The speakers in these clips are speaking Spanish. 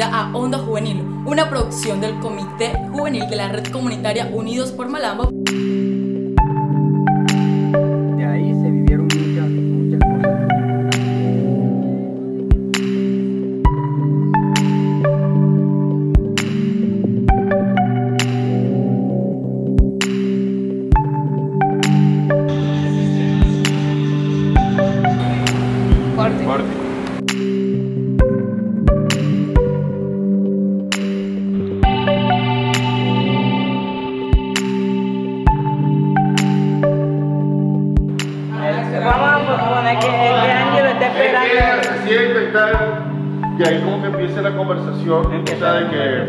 a Onda Juvenil, una producción del Comité Juvenil de la Red Comunitaria Unidos por Malambo. Conversación, o sea, de que,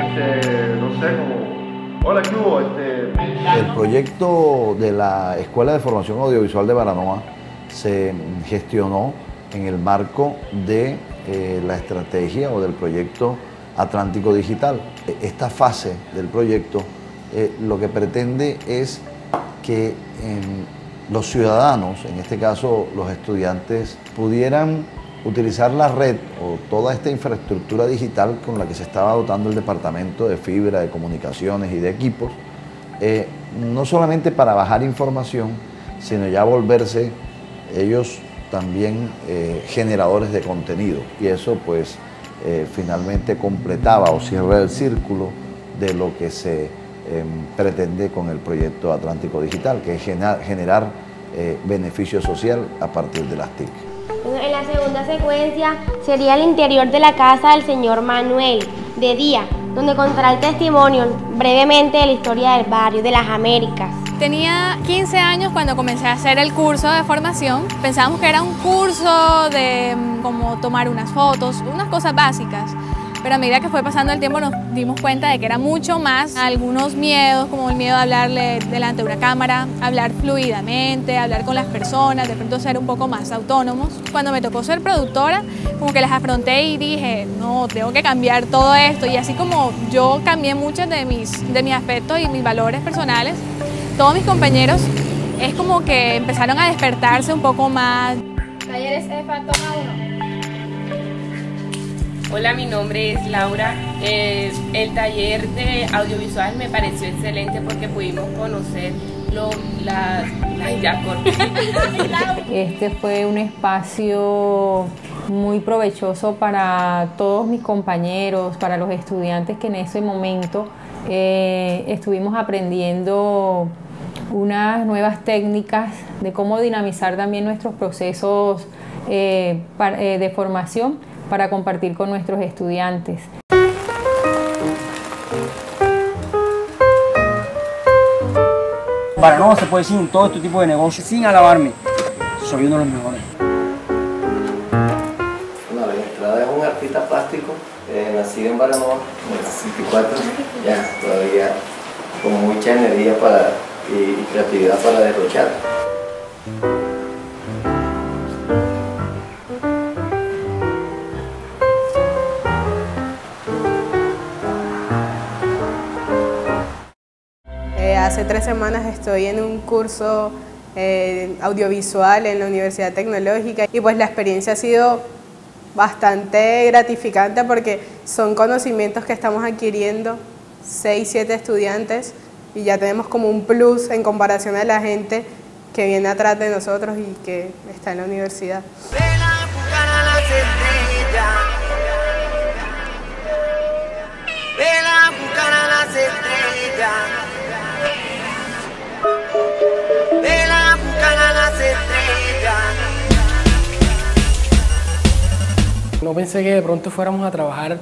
este, no sé, como, hola, ¿qué hubo? Este, El proyecto de la Escuela de Formación Audiovisual de Baranoa se gestionó en el marco de eh, la estrategia o del proyecto Atlántico Digital. Esta fase del proyecto eh, lo que pretende es que em, los ciudadanos, en este caso los estudiantes, pudieran utilizar la red o toda esta infraestructura digital con la que se estaba dotando el departamento de fibra, de comunicaciones y de equipos, eh, no solamente para bajar información, sino ya volverse ellos también eh, generadores de contenido. Y eso pues eh, finalmente completaba o cierra el círculo de lo que se eh, pretende con el proyecto Atlántico Digital, que es generar beneficio social a partir de las TIC. En la segunda secuencia sería el interior de la casa del señor Manuel, de día, donde contará el testimonio brevemente de la historia del barrio, de las Américas. Tenía 15 años cuando comencé a hacer el curso de formación. Pensábamos que era un curso de mm, como tomar unas fotos, unas cosas básicas. Pero a medida que fue pasando el tiempo nos dimos cuenta de que era mucho más. Algunos miedos, como el miedo a hablarle delante de una cámara, hablar fluidamente, hablar con las personas, de pronto ser un poco más autónomos. Cuando me tocó ser productora, como que las afronté y dije, no, tengo que cambiar todo esto. Y así como yo cambié muchos de mis, de mis aspectos y mis valores personales, todos mis compañeros es como que empezaron a despertarse un poco más. Talleres EFA, toma uno. Hola, mi nombre es Laura. Eh, el taller de audiovisual me pareció excelente porque pudimos conocer lo, ya corté. Este fue un espacio muy provechoso para todos mis compañeros, para los estudiantes que en ese momento eh, estuvimos aprendiendo unas nuevas técnicas de cómo dinamizar también nuestros procesos eh, de formación para compartir con nuestros estudiantes. Para no se puede decir en todo este tipo de negocios sin alabarme. Soy uno de los mejores. Bueno, la entrada es un artista plástico, eh, nacido en Baranoa en el 64, ya todavía con mucha energía para, y, y creatividad para derrochar. Hace tres semanas estoy en un curso eh, audiovisual en la Universidad Tecnológica y pues la experiencia ha sido bastante gratificante porque son conocimientos que estamos adquiriendo, seis, siete estudiantes y ya tenemos como un plus en comparación a la gente que viene atrás de nosotros y que está en la universidad. No pensé que de pronto fuéramos a trabajar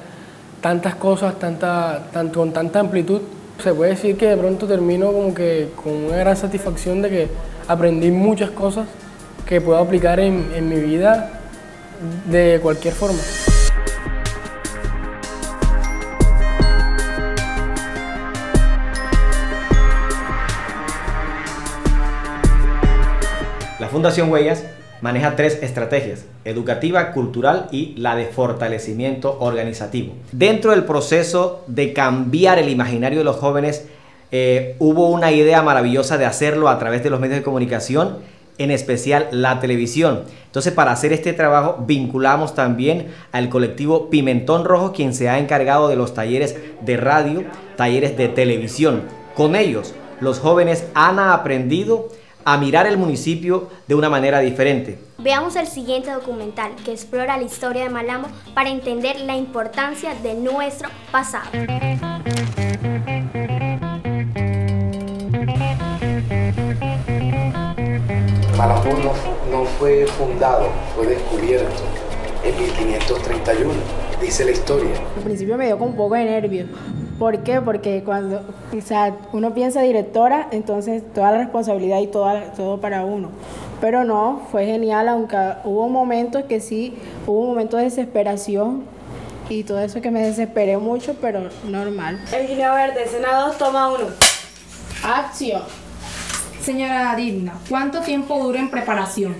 tantas cosas, tanta, con tanta amplitud. Se puede decir que de pronto termino como que con una gran satisfacción de que aprendí muchas cosas que puedo aplicar en, en mi vida de cualquier forma. La Fundación Huellas maneja tres estrategias, educativa, cultural y la de fortalecimiento organizativo. Dentro del proceso de cambiar el imaginario de los jóvenes, eh, hubo una idea maravillosa de hacerlo a través de los medios de comunicación en especial la televisión. Entonces, para hacer este trabajo, vinculamos también al colectivo Pimentón Rojo, quien se ha encargado de los talleres de radio, talleres de televisión. Con ellos, los jóvenes han aprendido a mirar el municipio de una manera diferente. Veamos el siguiente documental que explora la historia de Malamo para entender la importancia de nuestro pasado. Malambo no, no fue fundado, fue descubierto en 1531, dice la historia. Al principio me dio con un poco de nervio. ¿Por qué? Porque cuando o sea, uno piensa directora, entonces toda la responsabilidad y toda, todo para uno. Pero no, fue genial, aunque hubo momentos que sí, hubo momentos de desesperación y todo eso que me desesperé mucho, pero normal. El guineo verde, escena 2, toma uno. Acción. Señora Digna, ¿cuánto tiempo dura en preparación?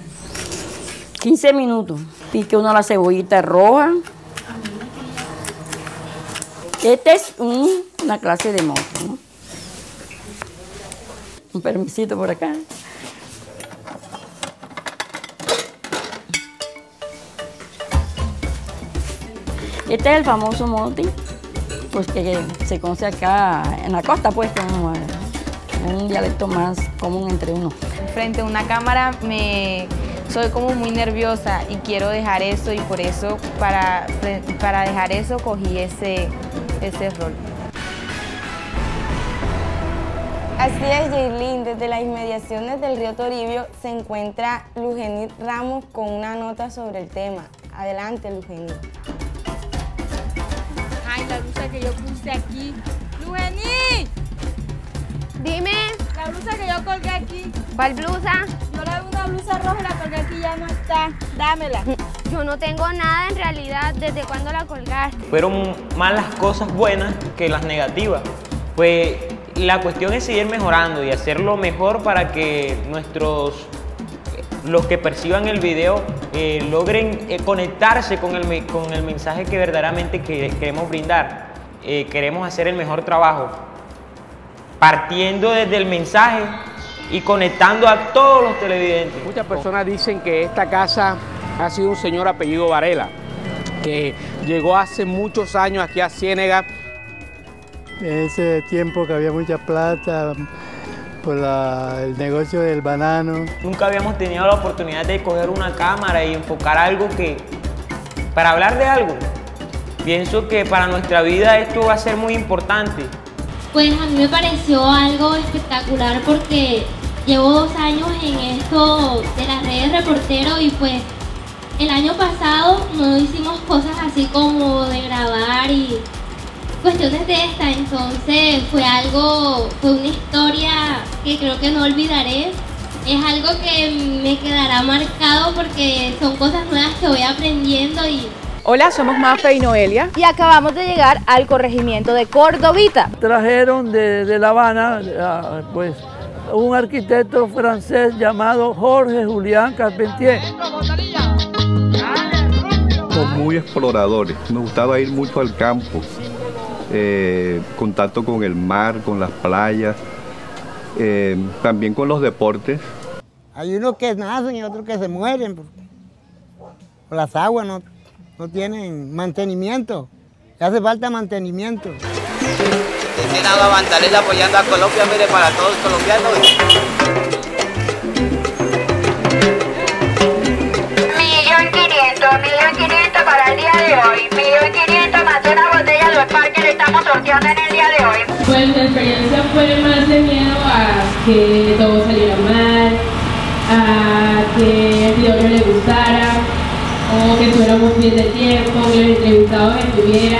15 minutos. Pique uno la cebollita roja. Esta es un- una clase de mozo. ¿no? Un permisito por acá. Este es el famoso mote, pues que se conoce acá en la costa, pues como eh, un dialecto más común entre uno. Frente a una cámara me soy como muy nerviosa y quiero dejar eso y por eso para, para dejar eso cogí ese, ese rol. Así es, Jaylin. Desde las inmediaciones del río Toribio se encuentra Lugenit Ramos con una nota sobre el tema. Adelante, Lugenit. Ay, la blusa que yo puse aquí. ¡Lugení! Dime. La blusa que yo colgué aquí. ¿Cuál blusa? Yo le hago una blusa roja y la colgué aquí ya no está. Dámela. Yo no tengo nada en realidad. ¿Desde cuándo la colgaste? fueron más las cosas buenas que las negativas. Pues la cuestión es seguir mejorando y hacerlo mejor para que nuestros, los que perciban el video, eh, logren eh, conectarse con el, con el mensaje que verdaderamente que- queremos brindar. Eh, queremos hacer el mejor trabajo, partiendo desde el mensaje y conectando a todos los televidentes. Muchas personas dicen que esta casa ha sido un señor apellido Varela, que llegó hace muchos años aquí a Ciénega. En ese tiempo que había mucha plata por la- el negocio del banano. Nunca habíamos tenido la oportunidad de coger una cámara y enfocar algo que, para hablar de algo. Pienso que para nuestra vida esto va a ser muy importante. Pues a mí me pareció algo espectacular porque llevo dos años en esto de las redes reportero y pues el año pasado no hicimos cosas así como de grabar y cuestiones de esta, entonces fue algo, fue una historia que creo que no olvidaré. Es algo que me quedará marcado porque son cosas nuevas que voy aprendiendo y Hola, somos Mafe y Noelia y acabamos de llegar al corregimiento de Cordovita. Trajeron de, de La Habana, ah, pues, un arquitecto francés llamado Jorge Julián Carpentier. Muy exploradores, nos gustaba ir mucho al campo, eh, contacto con el mar, con las playas, eh, también con los deportes. Hay unos que nacen y otros que se mueren. Las aguas no, no tienen mantenimiento. Le hace falta mantenimiento. Decían a Bantalena apoyando a Colombia, mire, para todos los colombianos. Pues la experiencia fue más de miedo a que todo saliera mal, a que el video no le gustara, o que fuéramos bien de tiempo, que el entrevistado estuviera.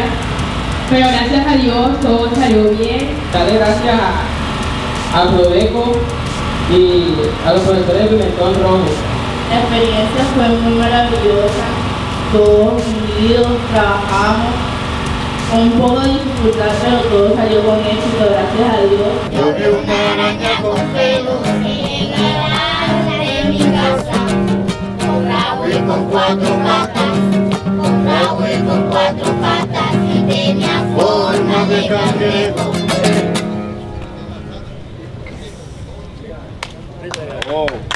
Pero gracias a Dios todo salió bien. Darle gracias a, a Prodeco y a los profesores de Pimentón Rojo. La experiencia fue muy maravillosa, todos unidos, trabajamos con un poco de dificultad, pero todo salió con éxito, gracias a Dios. Yo vi una araña con pelo que llegaba a de mi casa, con rabo y con cuatro patas, con rabo y con cuatro patas, y tenía forma de cangrejo. Oh.